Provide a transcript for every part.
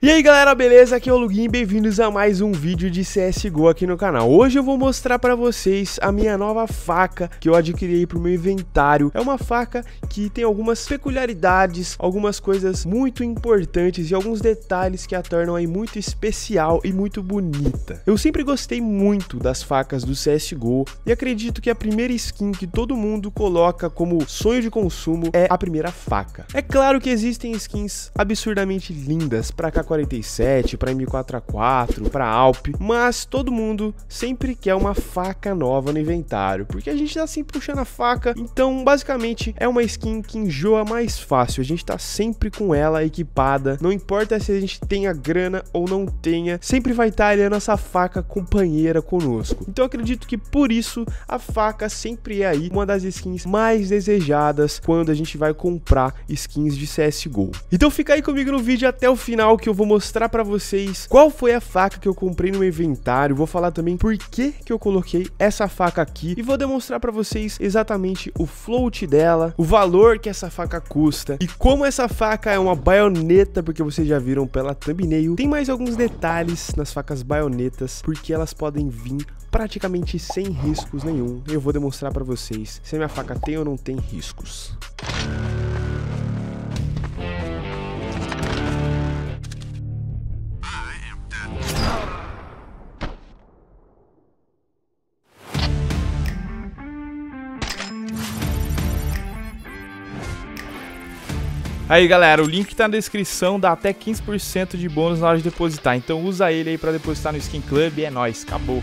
E aí galera, beleza? Aqui é o Lugin, bem-vindos a mais um vídeo de CSGO aqui no canal. Hoje eu vou mostrar pra vocês a minha nova faca que eu adquiri pro meu inventário. É uma faca que tem algumas peculiaridades, algumas coisas muito importantes e alguns detalhes que a tornam aí muito especial e muito bonita. Eu sempre gostei muito das facas do CSGO e acredito que a primeira skin que todo mundo coloca como sonho de consumo é a primeira faca. É claro que existem skins absurdamente lindas pra cá 47 para M4A4, para Alp, mas todo mundo sempre quer uma faca nova no inventário, porque a gente tá sempre puxando a faca, então basicamente é uma skin que enjoa mais fácil, a gente tá sempre com ela equipada, não importa se a gente tenha grana ou não tenha, sempre vai estar tá ali a nossa faca companheira conosco. Então acredito que por isso a faca sempre é aí uma das skins mais desejadas quando a gente vai comprar skins de CSGO. Então fica aí comigo no vídeo até o final que eu vou mostrar para vocês qual foi a faca que eu comprei no inventário, vou falar também por que que eu coloquei essa faca aqui e vou demonstrar para vocês exatamente o float dela, o valor que essa faca custa e como essa faca é uma baioneta, porque vocês já viram pela thumbnail. Tem mais alguns detalhes nas facas baionetas, porque elas podem vir praticamente sem riscos nenhum. Eu vou demonstrar para vocês se a minha faca tem ou não tem riscos. Aí galera, o link tá na descrição, dá até 15% de bônus na hora de depositar. Então usa ele aí pra depositar no Skin Club e é nóis, acabou.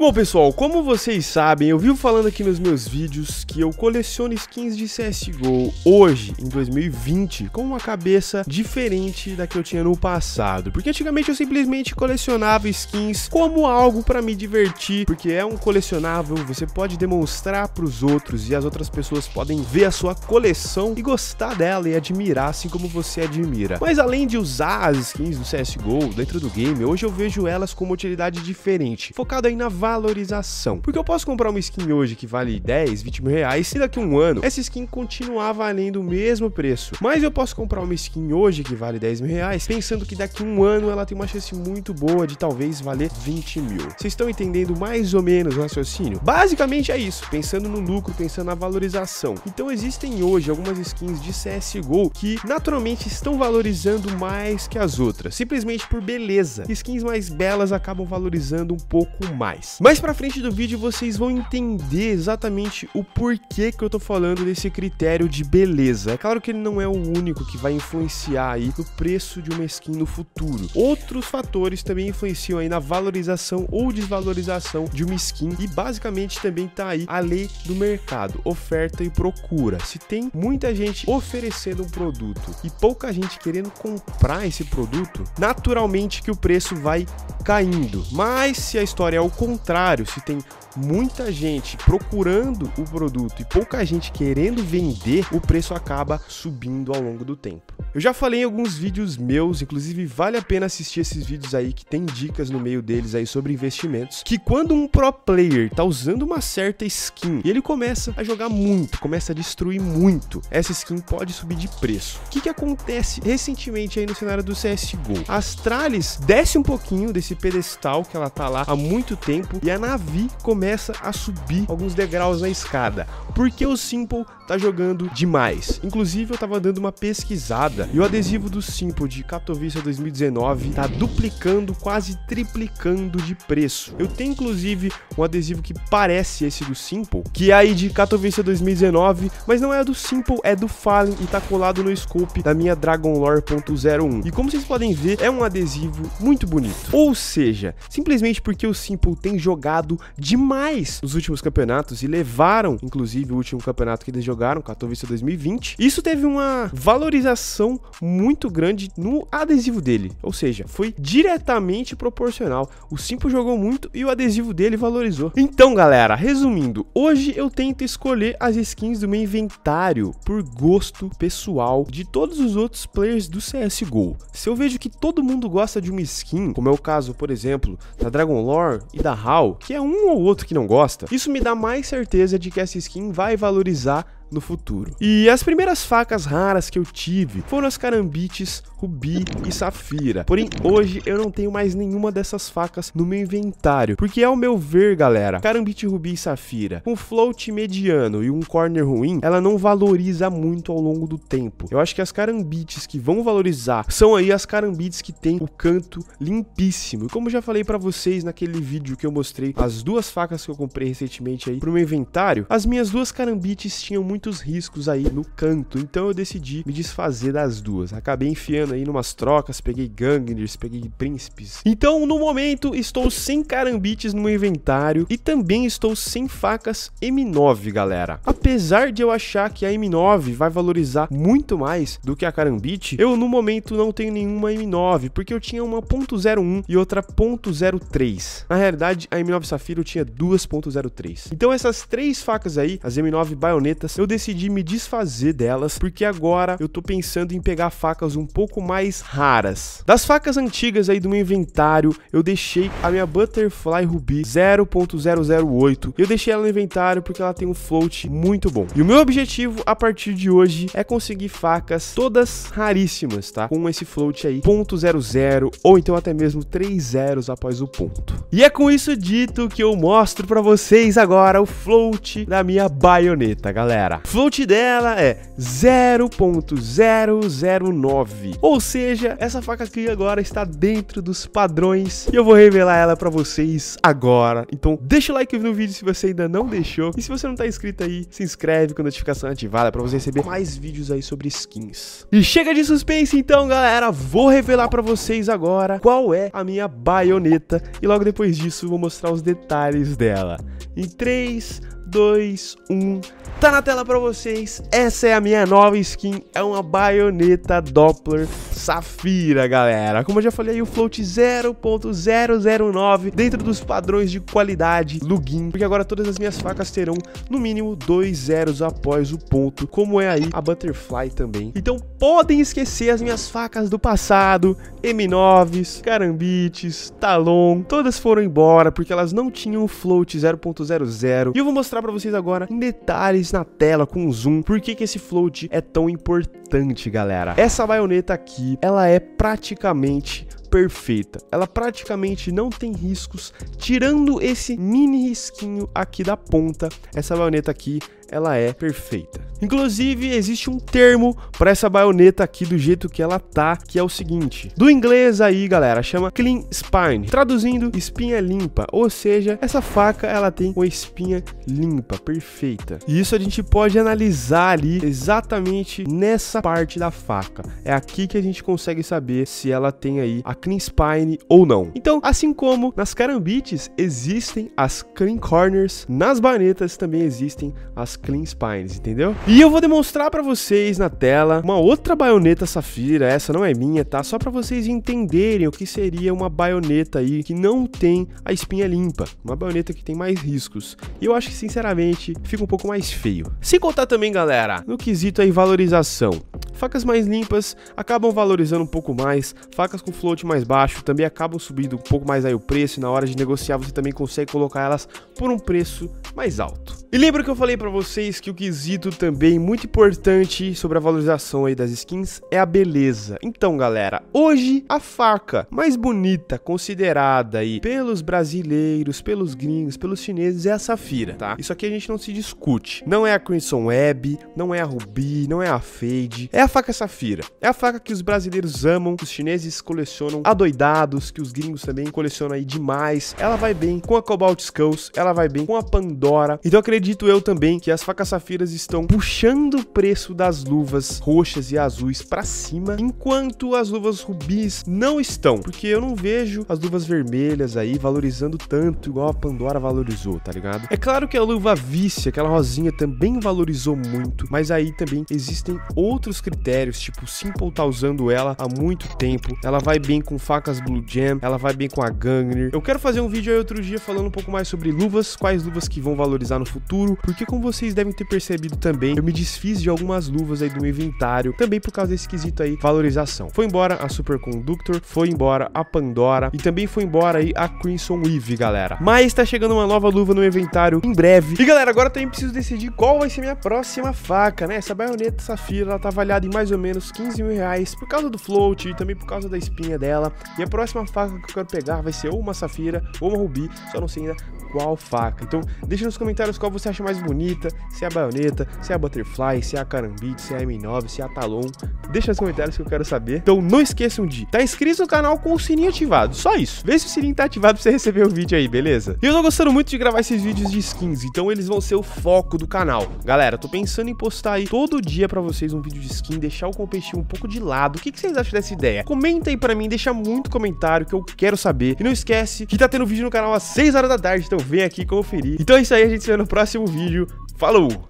Bom pessoal, como vocês sabem, eu vivo falando aqui nos meus vídeos que eu coleciono skins de CSGO hoje, em 2020, com uma cabeça diferente da que eu tinha no passado. Porque antigamente eu simplesmente colecionava skins como algo para me divertir, porque é um colecionável, você pode demonstrar para os outros e as outras pessoas podem ver a sua coleção e gostar dela e admirar assim como você admira. Mas além de usar as skins do CSGO dentro do game, hoje eu vejo elas com uma utilidade diferente, focada aí na valorização. Porque eu posso comprar uma skin hoje que vale 10, 20 mil reais e daqui a um ano essa skin continuar valendo o mesmo preço. Mas eu posso comprar uma skin hoje que vale 10 mil reais pensando que daqui a um ano ela tem uma chance muito boa de talvez valer 20 mil. Vocês estão entendendo mais ou menos o raciocínio? Basicamente é isso, pensando no lucro, pensando na valorização. Então existem hoje algumas skins de CSGO que naturalmente estão valorizando mais que as outras, simplesmente por beleza. Skins mais belas acabam valorizando um pouco mais. Mais pra frente do vídeo vocês vão entender exatamente o porquê que eu tô falando desse critério de beleza. É claro que ele não é o único que vai influenciar aí no preço de uma skin no futuro. Outros fatores também influenciam aí na valorização ou desvalorização de uma skin e basicamente também tá aí a lei do mercado, oferta e procura. Se tem muita gente oferecendo um produto e pouca gente querendo comprar esse produto, naturalmente que o preço vai caindo. Mas se a história é o contrário, se tem muita gente procurando o produto e pouca gente querendo vender, o preço acaba subindo ao longo do tempo. Eu já falei em alguns vídeos meus, inclusive vale a pena assistir esses vídeos aí que tem dicas no meio deles aí sobre investimentos, que quando um pro player tá usando uma certa skin e ele começa a jogar muito, começa a destruir muito, essa skin pode subir de preço. O que que acontece recentemente aí no cenário do CSGO? A Astralis desce um pouquinho desse pedestal que ela tá lá há muito tempo e a Navi começa a subir alguns degraus na escada, porque o Simple tá jogando demais. Inclusive eu tava dando uma pesquisada e o adesivo do Simple de Katowice 2019 tá duplicando, quase triplicando de preço. Eu tenho inclusive um adesivo que parece esse do Simple, que é aí de Katowice 2019, mas não é do Simple, é do Fallen e tá colado no scope da minha Dragon Lore .01. E como vocês podem ver, é um adesivo muito bonito. Ou seja, simplesmente porque o Simple tem jogado demais nos últimos campeonatos e levaram, inclusive, o último campeonato que eles jogaram, Katowice 2020. Isso teve uma valorização muito grande no adesivo dele, ou seja, foi diretamente proporcional. O Simple jogou muito e o adesivo dele valorizou. Então, galera, resumindo, hoje eu tento escolher as skins do meu inventário por gosto pessoal de todos os outros players do CSGO. Se eu vejo que todo mundo gosta de uma skin, como é o caso, por exemplo, da Dragon Lore e da HAL, que é um ou outro que não gosta, isso me dá mais certeza de que essa skin vai valorizar no futuro. E as primeiras facas raras que eu tive foram as carambites rubi e safira. Porém, hoje eu não tenho mais nenhuma dessas facas no meu inventário, porque ao meu ver, galera, carambite rubi e safira, com float mediano e um corner ruim, ela não valoriza muito ao longo do tempo. Eu acho que as carambites que vão valorizar são aí as carambites que tem o canto limpíssimo. E como já falei para vocês naquele vídeo que eu mostrei as duas facas que eu comprei recentemente aí pro meu inventário, as minhas duas carambites tinham muitos riscos aí no canto, então eu decidi me desfazer das duas. Acabei enfiando aí numas trocas, peguei Gangners, peguei Príncipes. Então, no momento, estou sem carambites no meu inventário e também estou sem facas M9, galera. Apesar de eu achar que a M9 vai valorizar muito mais do que a carambite, eu no momento não tenho nenhuma M9, porque eu tinha uma .01 e outra .03. Na realidade, a M9 Safira eu tinha duas .03. Então essas três facas aí, as M9 baionetas, eu decidi me desfazer delas, porque agora eu tô pensando em pegar facas um pouco mais raras. Das facas antigas aí do meu inventário, eu deixei a minha Butterfly Ruby 0.008. Eu deixei ela no inventário porque ela tem um float muito bom. E o meu objetivo a partir de hoje é conseguir facas todas raríssimas, tá? Com esse float aí, .00 ou então até mesmo 3 zeros após o ponto. E é com isso dito que eu mostro para vocês agora o float da minha baioneta, galera. Float dela é 0.009. Ou seja, essa faca aqui agora está dentro dos padrões e eu vou revelar ela para vocês agora. Então deixa o like no vídeo se você ainda não deixou. E se você não tá inscrito aí, se inscreve com a notificação ativada para você receber mais vídeos aí sobre skins. E chega de suspense então, galera. Vou revelar para vocês agora qual é a minha baioneta. E logo depois disso vou mostrar os detalhes dela. Em 3, 2, 1. Tá na tela pra vocês. Essa é a minha nova skin. É uma baioneta Doppler Safira, galera. Como eu já falei, o float 0.009 dentro dos padrões de qualidade login, porque agora todas as minhas facas terão no mínimo dois zeros após o ponto, como é aí a Butterfly também. Então podem esquecer as minhas facas do passado, M9s, Carambites, Talon, todas foram embora porque elas não tinham float 0.00. E eu vou mostrar para vocês agora em detalhes na tela com zoom por que, que esse float é tão importante, galera. Essa baioneta aqui ela é praticamente perfeita. Ela praticamente não tem riscos, tirando esse mini risquinho aqui da ponta. Essa baioneta aqui, ela é perfeita. Inclusive, existe um termo para essa baioneta aqui do jeito que ela tá, que é o seguinte. Do inglês aí, galera, chama clean spine, traduzindo espinha limpa, ou seja, essa faca ela tem uma espinha limpa, perfeita. E isso a gente pode analisar ali exatamente nessa parte da faca. É aqui que a gente consegue saber se ela tem aí a clean spine ou não. Então, assim como nas carambites existem as clean corners, nas baionetas também existem as clean spines, entendeu? E eu vou demonstrar para vocês na tela uma outra baioneta safira, essa não é minha, tá? Só para vocês entenderem o que seria uma baioneta aí que não tem a espinha limpa, uma baioneta que tem mais riscos. E eu acho que sinceramente fica um pouco mais feio. Sem contar também, galera, no quesito aí valorização. Facas mais limpas acabam valorizando um pouco mais, facas com float mais baixo também acabam subindo um pouco mais aí o preço na hora de negociar você também consegue colocar elas por um preço mais alto. E lembra que eu falei para vocês que o quesito também muito importante sobre a valorização aí das skins é a beleza. Então, galera, hoje a faca mais bonita considerada aí pelos brasileiros, pelos gringos, pelos chineses é a Safira, tá? Isso aqui a gente não se discute. Não é a Crimson Web, não é a Ruby, não é a Fade, é a faca Safira. É a faca que os brasileiros amam, que os chineses colecionam adoidados, que os gringos também colecionam aí demais. Ela vai bem com a Cobalt Skulls, ela vai bem com a Pandora. Então acredito eu também que as facas safiras estão puxando o preço das luvas roxas e azuis para cima, enquanto as luvas rubis não estão, porque eu não vejo as luvas vermelhas aí valorizando tanto igual a Pandora valorizou, tá ligado? É claro que a luva Vice, aquela rosinha também valorizou muito, mas aí também existem outros critérios, tipo o Simple tá usando ela há muito tempo, ela vai bem com facas Blue Jam, ela vai bem com a Gangner. Eu quero fazer um vídeo aí outro dia falando um pouco mais sobre luvas, quais luvas que vão valorizar no futuro, porque como vocês vocês devem ter percebido também, eu me desfiz de algumas luvas aí do meu inventário, também por causa desse quesito aí, valorização. Foi embora a Superconductor, foi embora a Pandora e também foi embora aí a Crimson Weave, galera. Mas tá chegando uma nova luva no inventário em breve. E galera, agora também preciso decidir qual vai ser minha próxima faca, né? Essa baioneta Safira, ela tá avaliada em mais ou menos 15 mil reais por causa do float e também por causa da espinha dela. E a próxima faca que eu quero pegar vai ser ou uma Safira ou uma Rubi, só não sei ainda qual faca. Então, deixa nos comentários qual você acha mais bonita, se é a baioneta, se é a butterfly, se é a carambite, se é a M9, se é a talon. Deixa nos comentários que eu quero saber. Então, não esqueçam de estar tá inscrito no canal com o sininho ativado. Só isso. Vê se o sininho tá ativado pra você receber o vídeo aí, beleza? E eu tô gostando muito de gravar esses vídeos de skins, então eles vão ser o foco do canal. Galera, tô pensando em postar aí todo dia pra vocês um vídeo de skin, deixar o competitivo um pouco de lado. O que, que vocês acham dessa ideia? Comenta aí pra mim, deixa muito comentário que eu quero saber. E não esquece que tá tendo vídeo no canal às 6 horas da tarde, então vem aqui conferir. Então é isso aí, a gente se vê no próximo vídeo. Falou!